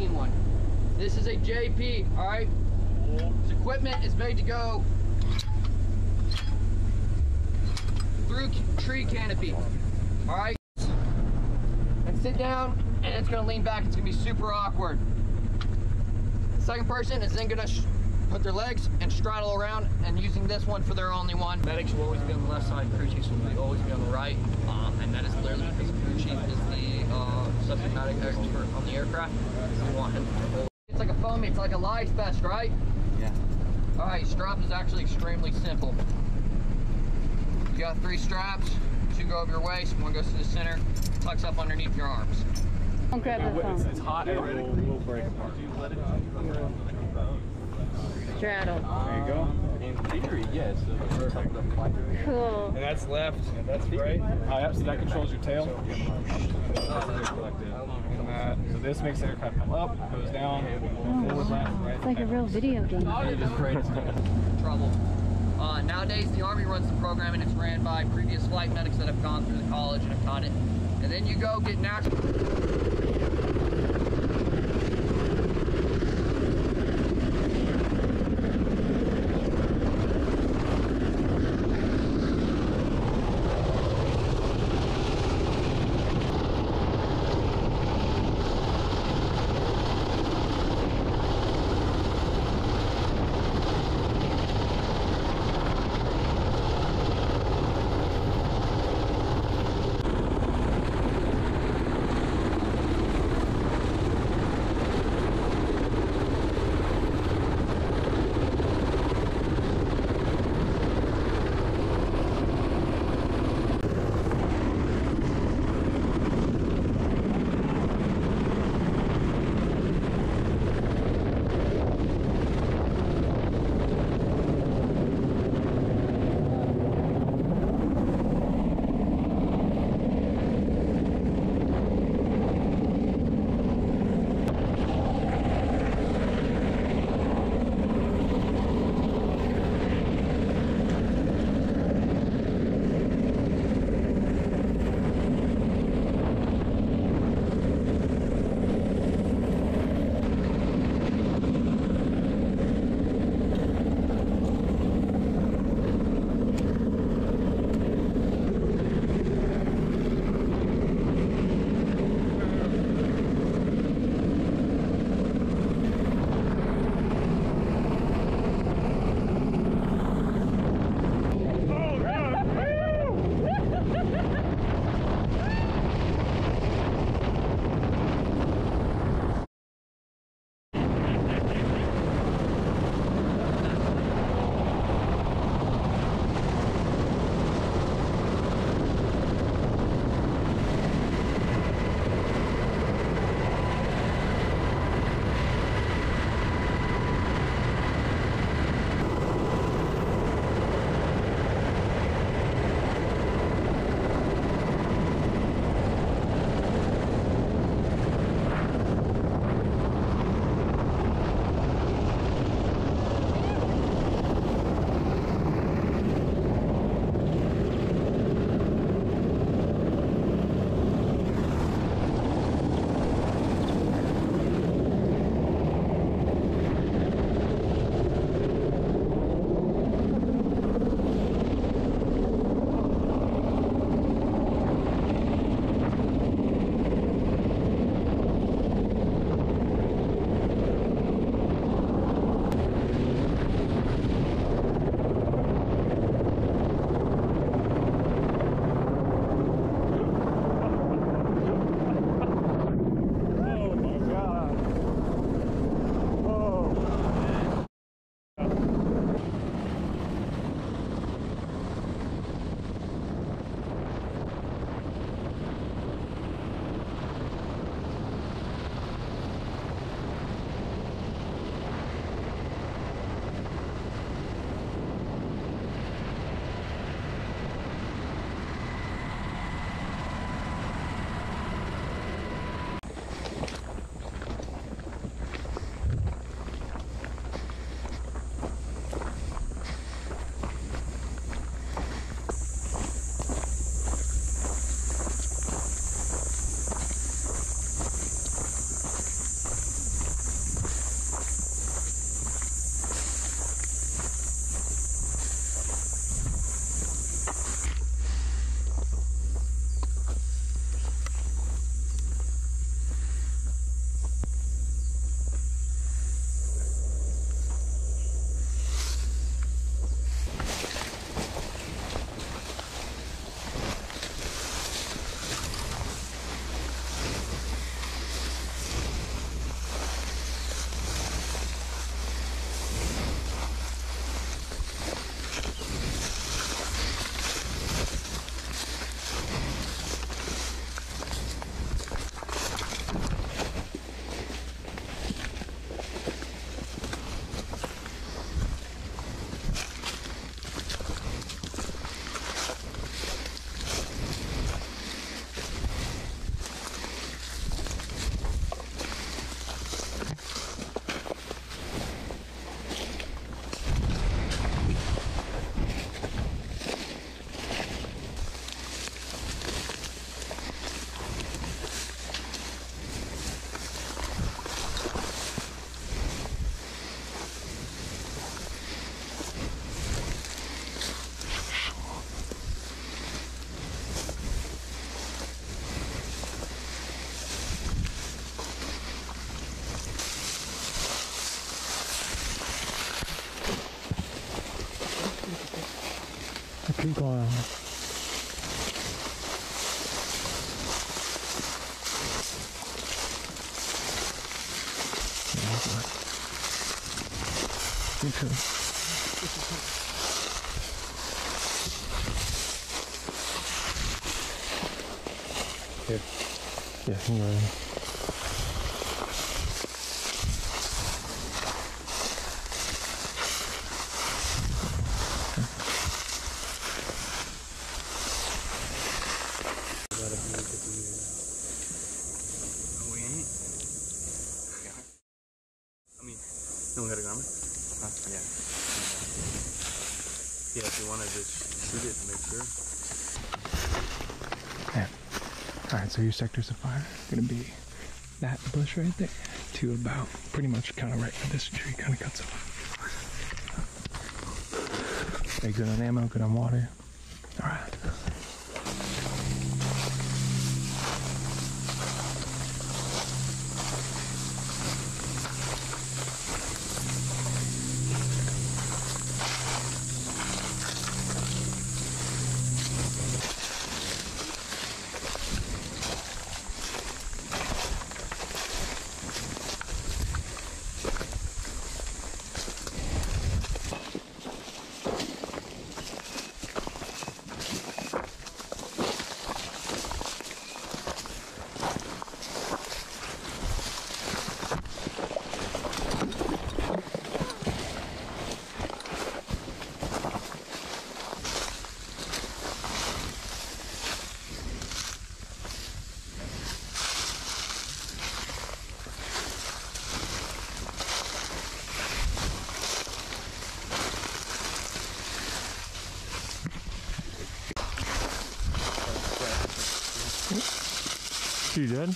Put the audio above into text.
seen one. This is a JP, all right? This equipment is made to go through tree canopy, all right? And sit down, and it's gonna lean back. It's gonna be super awkward. The second person is then gonna put their legs and straddle around, and using this one for their only one. Medics will always be on the left side. Crew chiefs will always be on the right, um, and that is literally because the crew chief is the subject expert on the aircraft. We want him to hold. It's like a foam. It's like a life vest, right? Yeah. All right, strap is actually extremely simple. You got three straps. Two go over your waist. One goes to the center. Tucks up underneath your arms. Don't grab the It's, phone. it's hot and we'll, we'll break apart. Straddle. There you go. In theory, yes. Cool. And that's left, and that's right. Oh, yep, so that controls your tail. And so this makes the aircraft come up, goes down, forward, left, right. It's like a real video game. You just pray it's trouble. Uh, nowadays, the Army runs the program and it's ran by previous flight medics that have gone through the college and have taught it. And then you go get natural. Keep going. You too. Here. Yeah, you're no one got a gun? Huh? Yeah. Yeah, if you want to just shoot it to make sure. Yeah. Alright, so your sectors of fire gonna be that bush right there to about pretty much kind of right where this tree kind of cuts off. Are you good on ammo? Good on water? Alright. You dead?